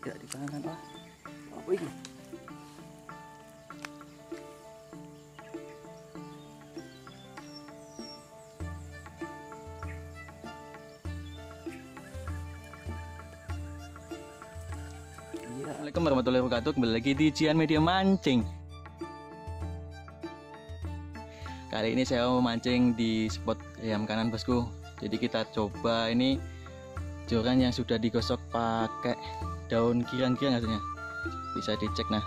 tidak dipangan ah apa ini. Iya. Assalamualaikum warahmatullahi wabarakatuh. Kembali lagi di Jian Media Mancing. Kali ini saya mau mancing di spot ayam kanan bosku. Jadi kita coba ini Joran yang sudah digosok pakai daun kirang-kirang katanya Bisa dicek nah.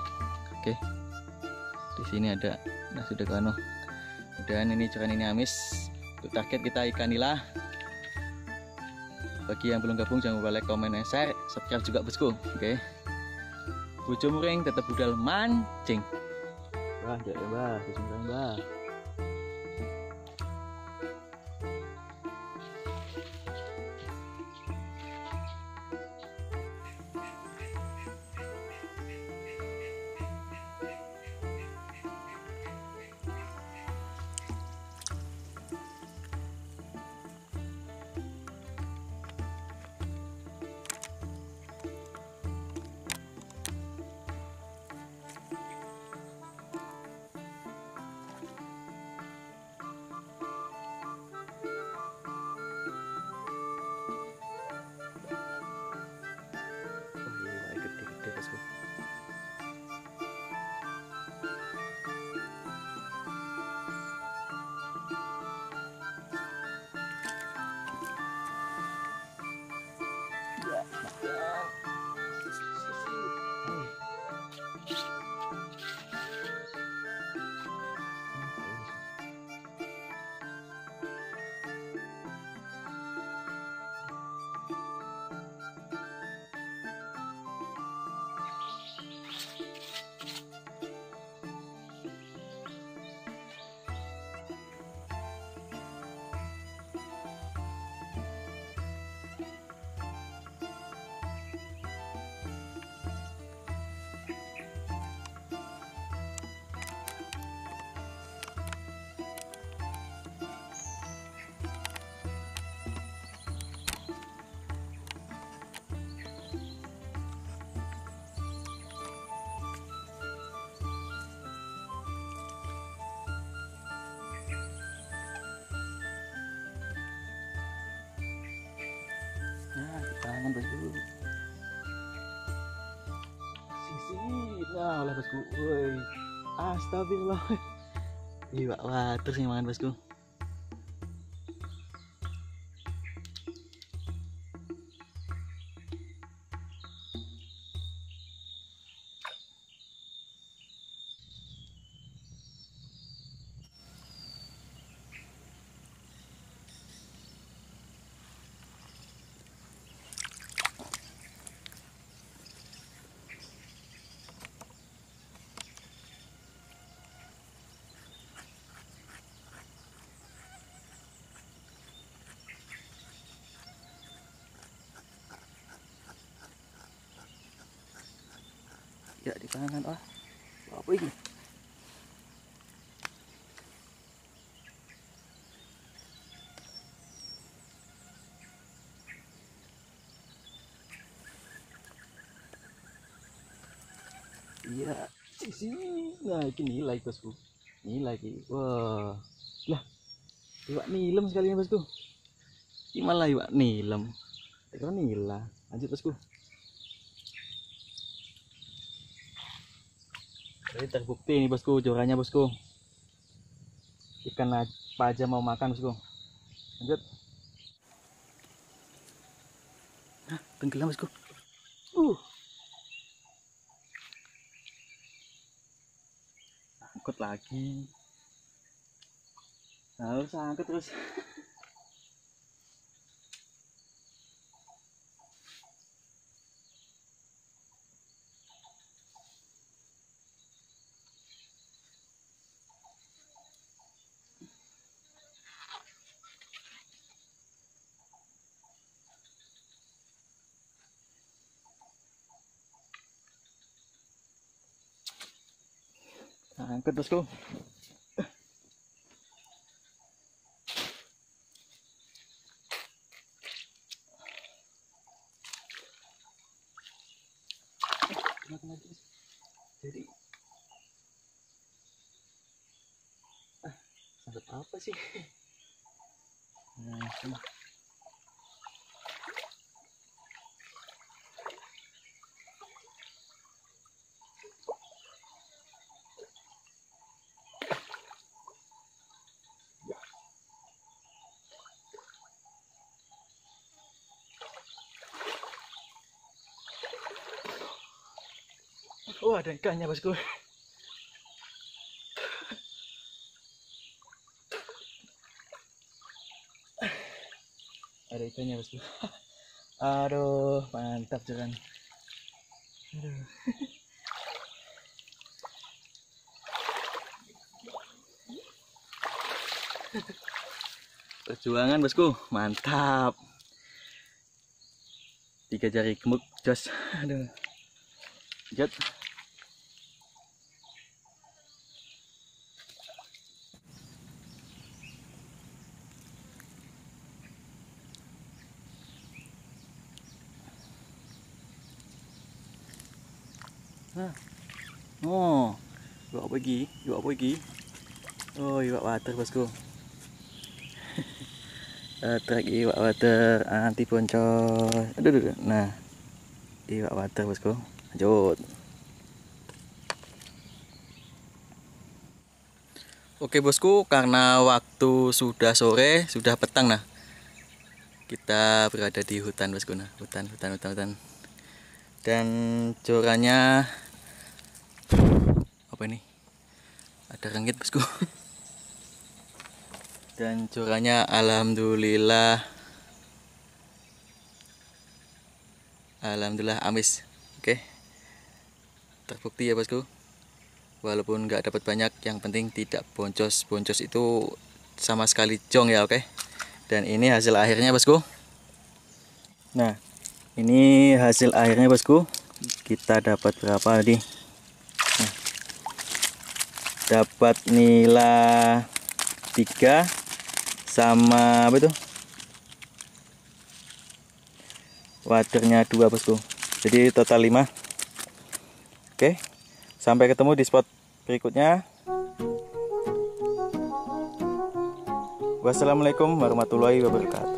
Oke. Di sini ada Nah sudah kano Dan ini joran ini amis. Untuk target kita ikan nila. Bagi yang belum gabung jangan lupa like, comment, dan share, subscribe juga bosku. Oke. Bojo muring tetap budal mancing. Bah, jangan bah, kesulitan makan. Bosku. Woi, astagfirullah. Iya, wah, terus yang makan bosku. Ya, ditangan ah. Apa ini? Iya, sisi. Nah, ini nilai bosku. Nilai ki. Wah. Lah. Iwak nilem sekalian bosku. Gimana iwak nilem? Itu nila. Lanjut bosku. Jadi terbukti nih bosku, jorannya bosku. Ikan apa aja mau makan bosku. Lanjut. Nah, tenggelam bosku. Uh. Angkut lagi. Harus angkut terus. Angkut bosku. jadi ah apa sih nah Oh ada ikannya bosku. Ada ikannya bosku. Aduh mantap jalan. Aduh. Perjuangan bosku, mantap. Tiga jari gemuk, jos. Aduh. Jat. Nah. Oh, lagi? Iwak apa lagi? Oh, iwak water bosku. Water lagi, iwak water anti poncor. Aduh, aduh. Nah, iwak water bosku. Lanjut. Oke bosku, karena waktu sudah sore, sudah petang nah. Kita berada di hutan bosku nah, hutan, hutan, hutan, hutan. Dan jorannya apa ini? Ada rengit bosku. Dan jorannya alhamdulillah Alhamdulillah amis. Oke. Terbukti ya bosku. Walaupun nggak dapat banyak, yang penting tidak boncos. Boncos itu sama sekali jong ya, oke. Dan ini hasil akhirnya bosku. Nah, ini hasil akhirnya bosku. Kita dapat berapa tadi? Dapat nilai 3 sama apa itu? waternya dua bosku. Jadi total 5 oke sampai ketemu di spot berikutnya. Wassalamualaikum warahmatullahi wabarakatuh